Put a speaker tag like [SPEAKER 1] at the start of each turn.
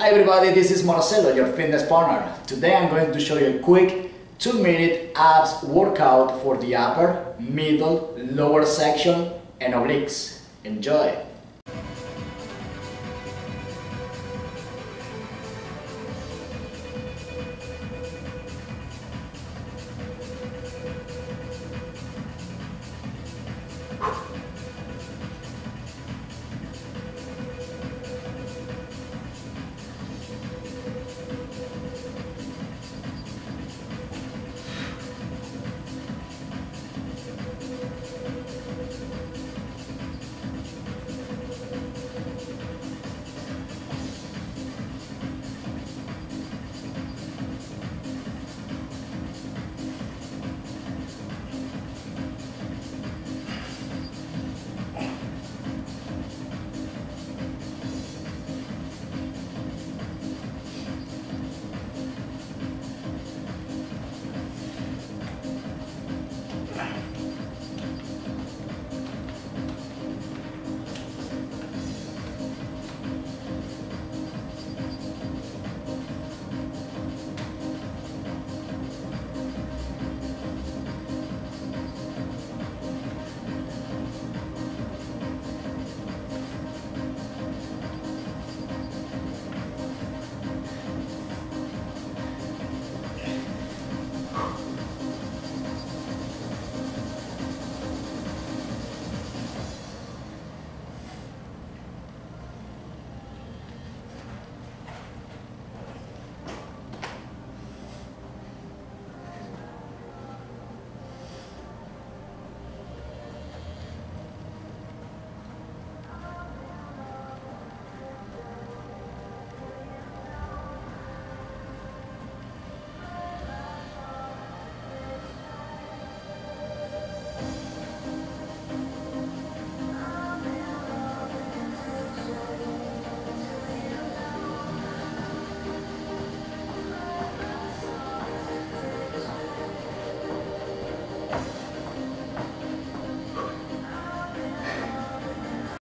[SPEAKER 1] Hi everybody, this is Marcelo, your fitness partner. Today I'm going to show you a quick 2 minute abs workout for the upper, middle, lower section and obliques. Enjoy!